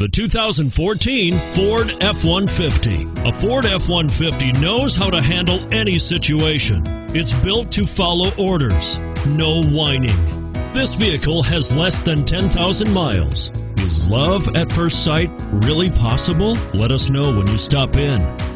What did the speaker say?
The 2014 Ford F-150. A Ford F-150 knows how to handle any situation. It's built to follow orders, no whining. This vehicle has less than 10,000 miles. Is love at first sight really possible? Let us know when you stop in.